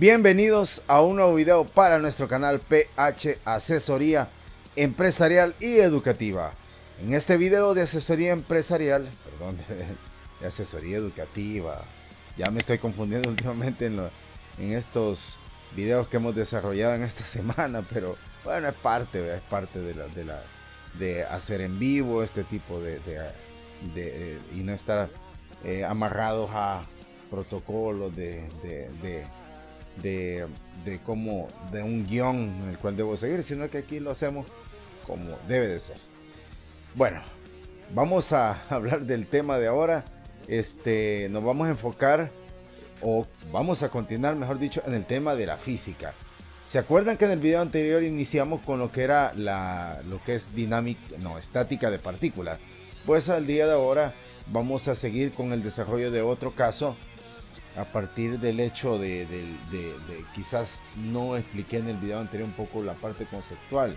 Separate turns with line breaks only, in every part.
Bienvenidos a un nuevo video para nuestro canal PH Asesoría Empresarial y Educativa. En este video de asesoría empresarial, perdón, de, asesoría educativa, ya me estoy confundiendo últimamente en, en, estos videos que hemos desarrollado en esta semana, pero bueno, es parte, es parte de la, de la de hacer en vivo este tipo de, de, y no estar eh, amarrados a protocolos de de, de como de un guion en el cual debo seguir, sino que aquí lo hacemos como debe de ser. Bueno, vamos a hablar del tema de ahora. Este, nos vamos a enfocar o vamos a continuar, mejor dicho, en el tema de la física. ¿Se acuerdan que en el video anterior iniciamos con lo que era la lo que es dinámica, no, estática de partículas? Pues al día de ahora vamos a seguir con el desarrollo de otro caso a partir del hecho de, quizás no expliqué en el video anterior un poco la parte conceptual.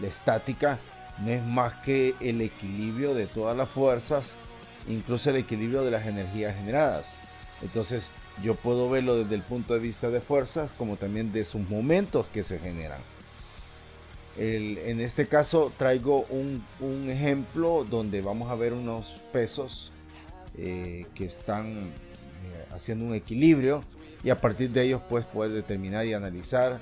La estática no es más que el equilibrio de todas las fuerzas, incluso el equilibrio de las energías generadas. Entonces yo puedo verlo desde el punto de vista de fuerzas como también de sus momentos que se generan. en este caso traigo un, ejemplo donde vamos a ver unos pesos eh, que están haciendo un equilibrio y a partir de ellos pues poder determinar y analizar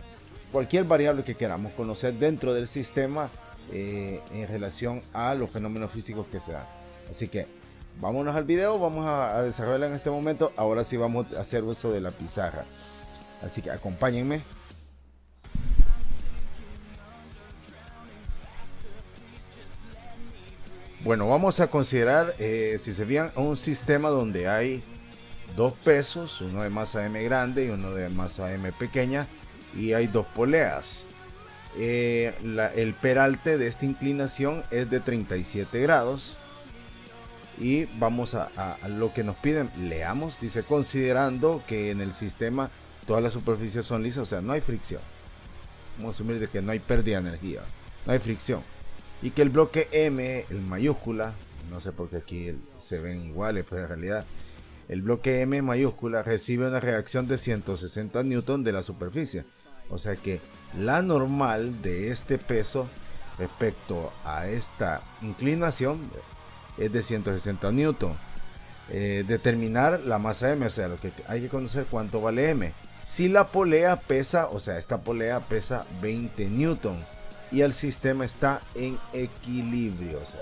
cualquier variable que queramos conocer dentro del sistema eh, en relación a los fenómenos físicos que se dan. Así que vámonos al video, vamos a, a desarrollarlo en este momento. Ahora sí vamos a hacer uso de la pizarra. Así que acompáñenme. Bueno, vamos a considerar, eh, si se vean, un sistema donde hay dos pesos, uno de masa M grande y uno de masa M pequeña, y hay dos poleas. Eh, el peralte de esta inclinación es de 37 grados. Y vamos a, lo que nos piden, leamos, dice, considerando que en el sistema todas las superficies son lisas, o sea, no hay fricción. Vamos a asumir de que no hay pérdida de energía, no hay fricción. Y que el bloque M, el mayúscula, no sé por qué aquí se ven iguales, pero en realidad el bloque M mayúscula recibe una reacción de 160 newton de la superficie. O sea que la normal de este peso respecto a esta inclinación es de 160 newton. Eh, determinar la masa M, o sea, lo que hay que conocer cuánto vale M. Si la polea pesa, o sea, esta polea pesa 20 newton y el sistema está en equilibrio, o sea,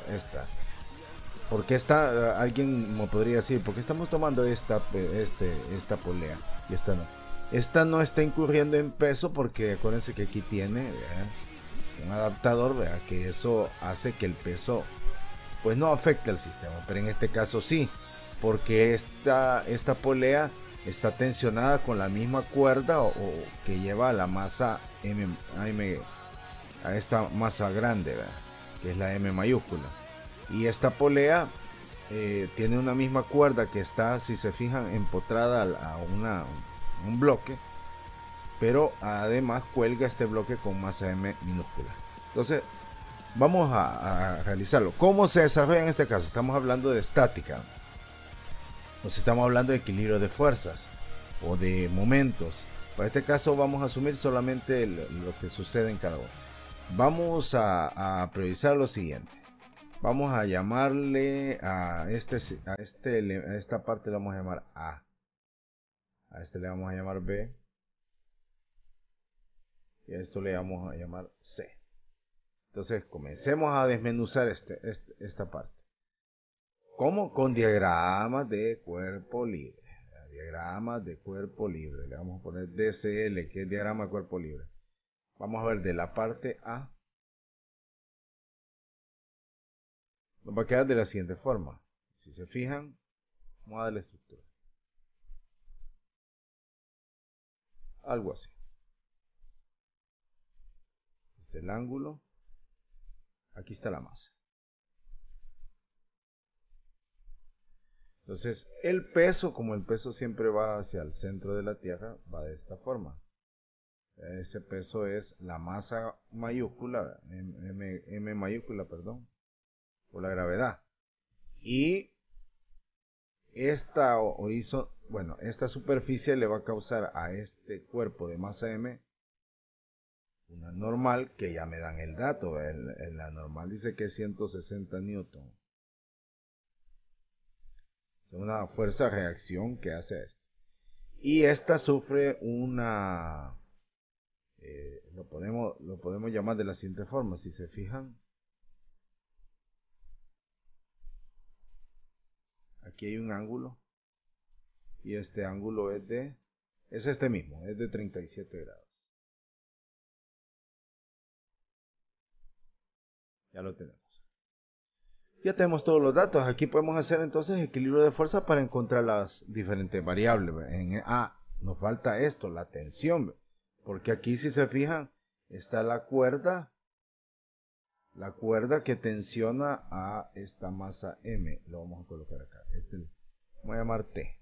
esta porque está, alguien me podría decir, ¿por qué estamos tomando esta, este, esta polea esta no? Esta no está incurriendo en peso porque acuérdense que aquí tiene un adaptador, que eso hace que el peso pues no afecte al sistema, pero en este caso sí, porque esta, esta polea está tensionada con la misma cuerda o, que lleva a la masa M, a esta masa grande, que es la M mayúscula. Y esta polea eh, tiene una misma cuerda que está, si se fijan, empotrada a un bloque. Pero además cuelga este bloque con masa M minúscula. Entonces, vamos a, realizarlo. ¿Cómo se desarrolla en este caso? Estamos hablando de estática. O estamos hablando de equilibrio de fuerzas o de momentos. Para este caso vamos a asumir solamente lo, que sucede en cada uno. Vamos a, a priorizar lo siguiente. Vamos a llamarle a este, a este, a esta parte le vamos a llamar A. A este le vamos a llamar B. Y a esto le vamos a llamar C. Entonces comencemos a desmenuzar este, este, esta parte. ¿Cómo? Con diagramas de cuerpo libre. Diagramas de cuerpo libre. Le vamos a poner DCL, que es diagrama de cuerpo libre. Vamos a ver de la parte A nos va a quedar de la siguiente forma. Si se fijan, vamos a la estructura. Algo así. Este es el ángulo. Aquí está la masa. Entonces, el peso, como el peso siempre va hacia el centro de la Tierra, va de esta forma. Ese peso es la masa mayúscula, M mayúscula, perdón, por la gravedad. Y esta horizon, bueno, esta superficie le va a causar a este cuerpo de masa M una normal que ya me dan el dato. En la normal dice que es 160 newton. Es una fuerza reacción que hace esto. Y esta sufre una... Eh, lo, podemos, lo podemos llamar de la siguiente forma. Si se fijan, aquí hay un ángulo y este ángulo es de es este mismo, es de 37 grados. Ya lo tenemos. Ya tenemos todos los datos. Aquí podemos hacer entonces equilibrio de fuerza para encontrar las diferentes variables. En, ah, nos falta esto, la tensión. Porque aquí si se fijan, está la cuerda la cuerda que tensiona a esta masa M. Lo vamos a colocar acá. Este voy a llamar T.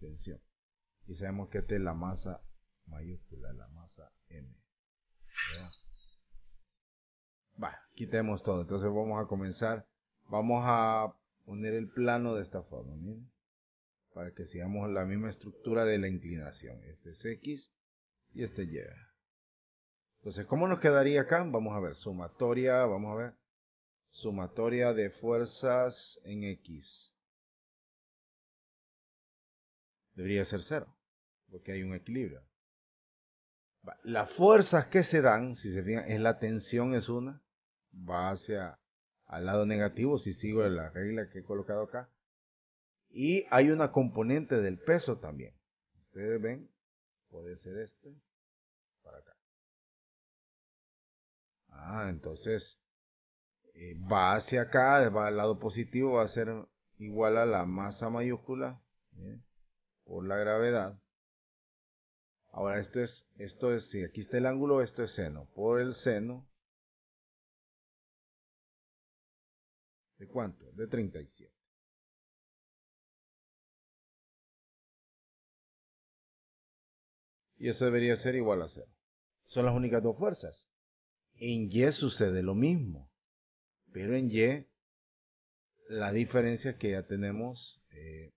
Tensión. Y sabemos que T es la masa mayúscula, la masa M. Va, quitemos todo. Entonces vamos a comenzar. Vamos a poner el plano de esta forma. Miren. Para que sigamos la misma estructura de la inclinación. Este es X y este Y. Entonces, ¿cómo nos quedaría acá? Vamos a ver, sumatoria, vamos a ver. Sumatoria de fuerzas en X. Debería ser cero, porque hay un equilibrio. Las fuerzas que se dan, si se fijan, es la tensión es una, va hacia al lado negativo, si sigo la regla que he colocado acá. Y hay una componente del peso también. Ustedes ven, puede ser este, Ah, entonces eh, va hacia acá, va al lado positivo, va a ser igual a la masa mayúscula por la gravedad. Ahora esto es, esto es, si aquí está el ángulo, esto es seno. Por el seno, ¿de cuánto? De 37. Y eso debería ser igual a cero. Son las únicas dos fuerzas. En Y sucede lo mismo, pero en Y la diferencia es que ya tenemos eh,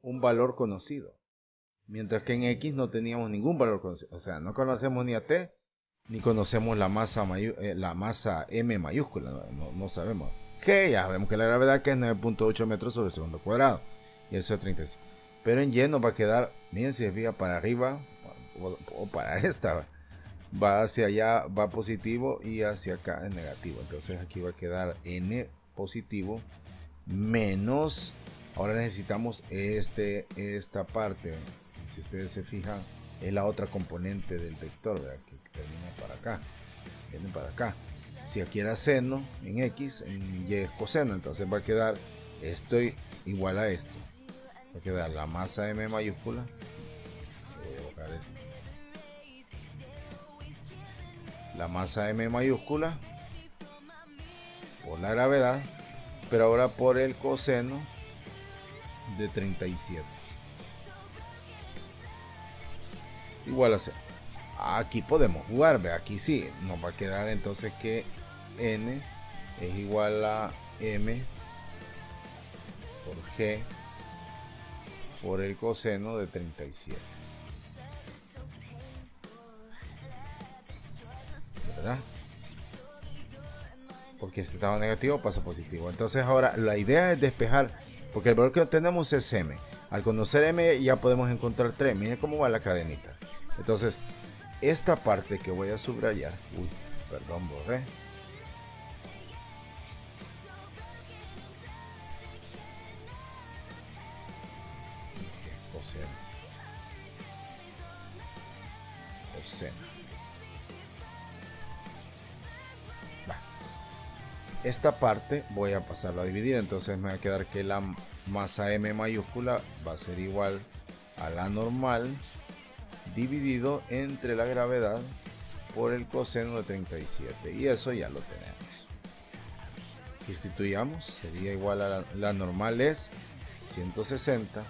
un valor conocido, mientras que en X no teníamos ningún valor conocido, o sea, no conocemos ni a T ni conocemos la masa, eh, M mayúscula, no, sabemos. G, ya sabemos que la gravedad que es 9.8 metros sobre segundo cuadrado, y eso es 36. Pero en Y nos va a quedar, miren si se fija para arriba o para esta, va hacia allá, va positivo y hacia acá es negativo. Entonces aquí va a quedar n positivo menos, ahora necesitamos este, esta parte. Si ustedes se fijan, es la otra componente del vector, que termina para acá, viene para acá. Si aquí era seno en x, en y es coseno, entonces va a quedar esto igual a esto. Va a quedar la masa m mayúscula. Voy a esto la masa M mayúscula por la gravedad, pero ahora por el coseno de 37. Igual a cero. Aquí podemos jugar, ve, aquí sí, nos va a quedar entonces que n es igual a m por g por el coseno de 37. Porque este estaba negativo pasa positivo. Entonces ahora la idea es despejar, porque el valor que tenemos es m. Al conocer m ya podemos encontrar 3. Miren cómo va la cadenita. Entonces, esta parte que voy a subrayar, uy, perdón, borré. Esta parte voy a pasarlo a dividir entonces me va a quedar que la masa m mayúscula va a ser igual a la normal dividido entre la gravedad por el coseno de 37 y eso ya lo tenemos. Sustituyamos sería igual a la, la normal es 160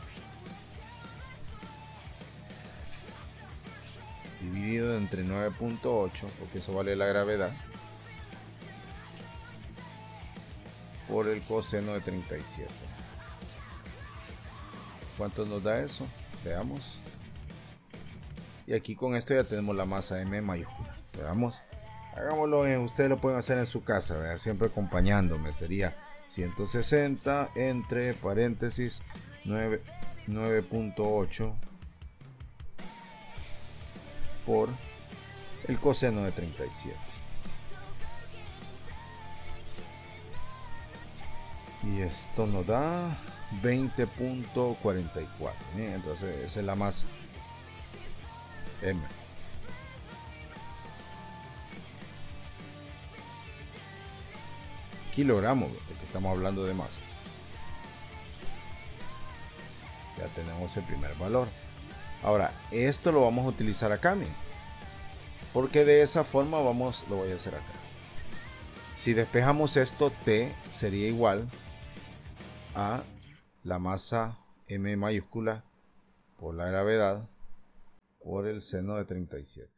dividido entre 9.8 porque eso vale la gravedad por el coseno de 37. ¿Cuánto nos da eso? Veamos. Y aquí con esto ya tenemos la masa m mayúscula. Veamos. Hagámoslo, ustedes lo pueden hacer en su casa, siempre acompañándome. Sería 160 entre paréntesis 9.8 por el coseno de 37. Y esto nos da 20.44. Entonces esa es la masa M. Kilogramos, porque estamos hablando de masa. Ya tenemos el primer valor. Ahora, esto lo vamos a utilizar acá, Porque de esa forma vamos, lo voy a hacer acá. Si despejamos esto, T sería igual a la masa M mayúscula por la gravedad por el seno de 37.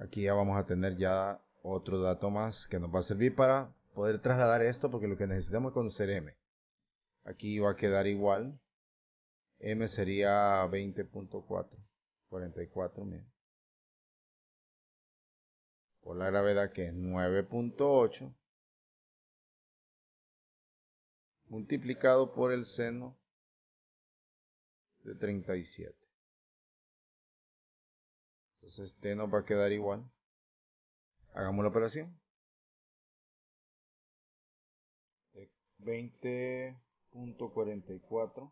Aquí ya vamos a tener ya otro dato más que nos va a servir para poder trasladar esto porque lo que necesitamos es conocer M. Aquí va a quedar igual. M sería 20.4. 44, Por la gravedad que es 9.8 multiplicado por el seno de 37. Entonces T nos va a quedar igual. Hagamos la operación. 20.44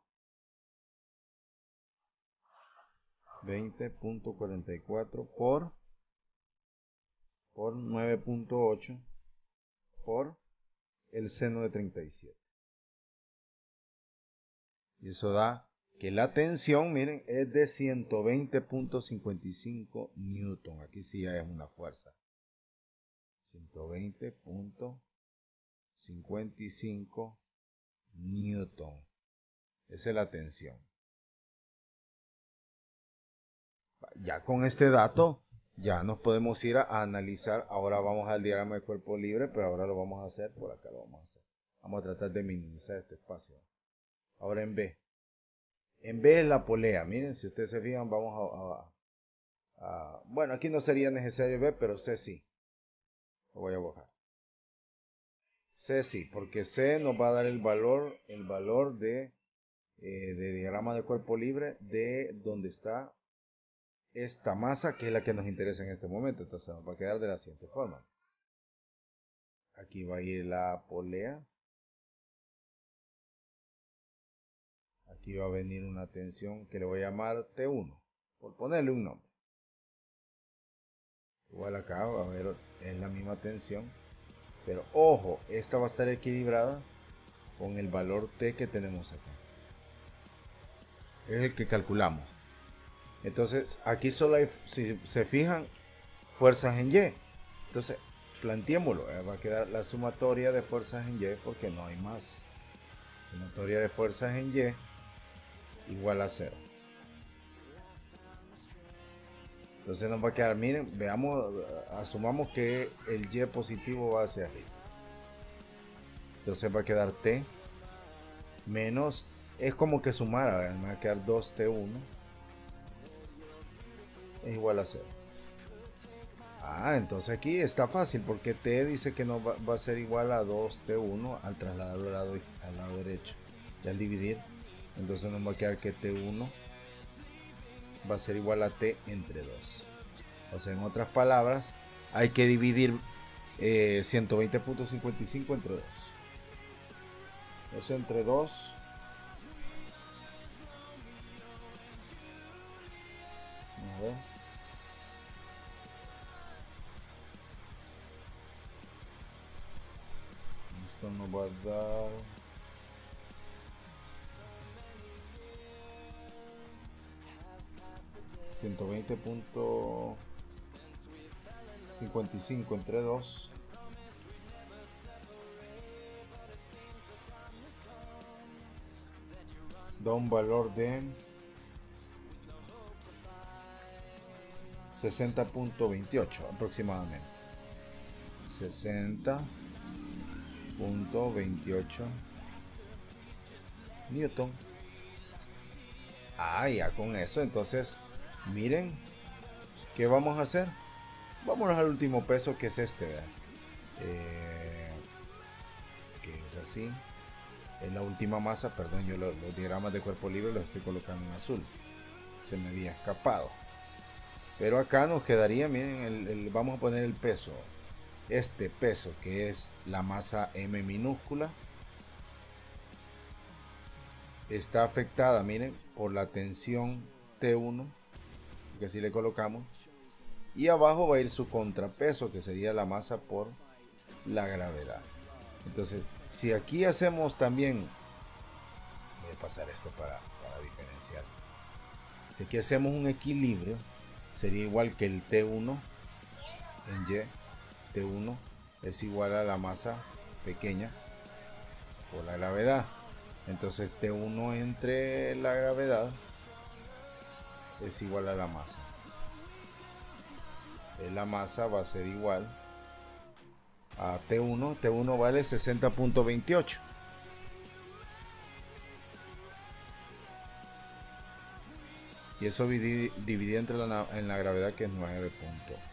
20.44 por por 9.8 por el seno de 37 y eso da que la tensión, miren, es de 120.55 newton. Aquí sí ya es una fuerza. 120.55 newton. Esa es la tensión. Ya con este dato, ya nos podemos ir a, analizar. Ahora vamos al diagrama de cuerpo libre, pero ahora lo vamos a hacer por acá. Lo vamos a hacer. Vamos a tratar de minimizar este espacio. Ahora en B. En B es la polea. Miren, si ustedes se fijan, vamos a, bueno, aquí no sería necesario B, pero C sí. Lo voy a bajar. C sí, porque C nos va a dar el valor, el valor de, eh, de diagrama de cuerpo libre de donde está esta masa, que es la que nos interesa en este momento. Entonces nos va a quedar de la siguiente forma. Aquí va a ir la polea. Aquí va a venir una tensión que le voy a llamar T1, por ponerle un nombre. Igual acá va a ver, es la misma tensión. Pero ojo, esta va a estar equilibrada con el valor T que tenemos acá. Es el que calculamos. Entonces, aquí solo hay, si se fijan, fuerzas en Y. Entonces, planteémoslo. Eh, va a quedar la sumatoria de fuerzas en Y porque no hay más. Sumatoria de fuerzas en Y igual a 0. Entonces nos va a quedar, miren, veamos, asumamos que el Y positivo va hacia arriba. Entonces va a quedar T menos, es como que sumara, me va a quedar 2T1 es igual a 0. Ah, entonces aquí está fácil porque T dice que no va, a ser igual a 2T1 al trasladarlo al lado, al lado derecho. Y al dividir entonces nos va a quedar que T1 va a ser igual a T entre 2. O sea, en otras palabras, hay que dividir 120.55 eh, entre 2. Eso entre 2. A ver. Esto nos va a dar 120.55 entre 2 da un valor de 60.28 aproximadamente. 60 6.28 newton. Ah ya con eso entonces miren qué vamos a hacer vámonos al último peso que es este eh, que es así. En la última masa perdón yo los, diagramas de cuerpo libre los estoy colocando en azul. Se me había escapado. Pero acá nos quedaría miren vamos a poner el peso. Este peso que es la masa M minúscula. Está afectada, miren, por la tensión T1, que así le colocamos, y abajo va a ir su contrapeso, que sería la masa por la gravedad. Entonces, si aquí hacemos también, voy a pasar esto para, para diferenciar, si aquí hacemos un equilibrio, sería igual que el T1 en Y, T1 es igual a la masa pequeña por la gravedad. Entonces T1 entre la gravedad es igual a la masa. La masa va a ser igual a T1. T1 vale 60.28. Y eso divide entre la, en la gravedad que es 9.8.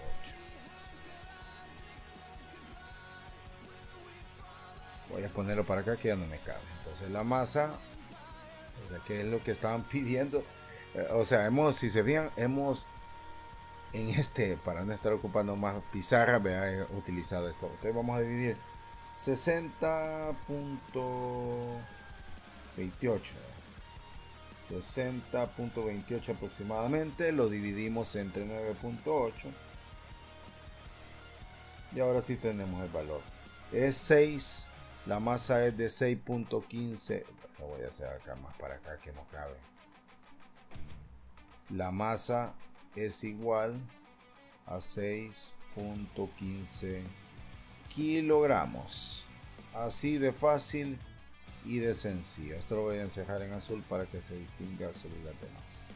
voy a ponerlo para acá que ya no me cabe entonces la masa o sea que es lo que estaban pidiendo eh, o sea hemos si se fijan hemos en este para no estar ocupando más pizarra vea he utilizado esto entonces vamos a dividir 60.28 60.28 aproximadamente lo dividimos entre 9.8 y ahora sí tenemos el valor es 6 la masa es de 6.15. Lo voy a hacer acá más para acá que no cabe. La masa es igual a 6.15 kilogramos. Así de fácil y de sencillo. Esto lo voy a encerrar en azul para que se distinga sobre las demás.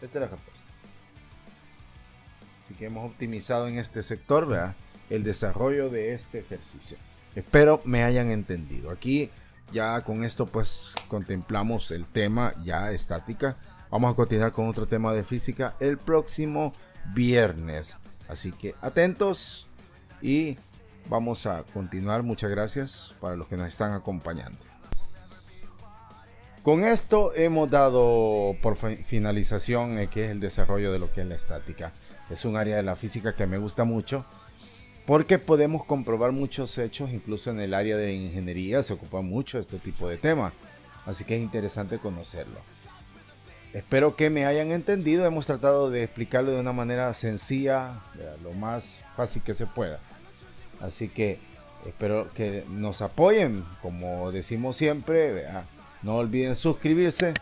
Esta es la respuesta. Así que hemos optimizado en este sector, ¿verdad? El desarrollo de este ejercicio. Espero me hayan entendido. Aquí ya con esto pues contemplamos el tema ya estática. Vamos a continuar con otro tema de física el próximo viernes. Así que atentos y vamos a continuar. Muchas gracias para los que nos están acompañando. Con esto hemos dado por finalización el que es el desarrollo de lo que es la estática. Es un área de la física que me gusta mucho porque podemos comprobar muchos hechos, incluso en el área de ingeniería se ocupa mucho este tipo de temas, así que es interesante conocerlo. Espero que me hayan entendido, hemos tratado de explicarlo de una manera sencilla, lo más fácil que se pueda. Así que espero que nos apoyen, como decimos siempre, no olviden suscribirse,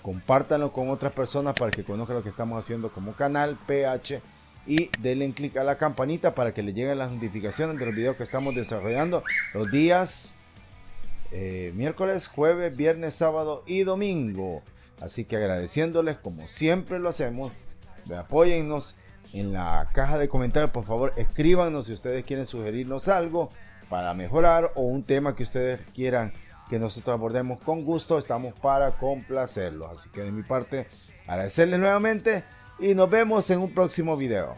compártanlo con otras personas para que conozcan lo que estamos haciendo como canal PH y denle clic a la campanita para que le lleguen las notificaciones de los videos que estamos desarrollando los días eh, miércoles, jueves, viernes, sábado y domingo. Así que agradeciéndoles como siempre lo hacemos, apóyennos en la caja de comentarios, por favor escríbanos si ustedes quieren sugerirnos algo para mejorar o un tema que ustedes quieran que nosotros abordemos con gusto, estamos para complacerlos. Así que de mi parte, agradecerles nuevamente y nos vemos en un próximo video.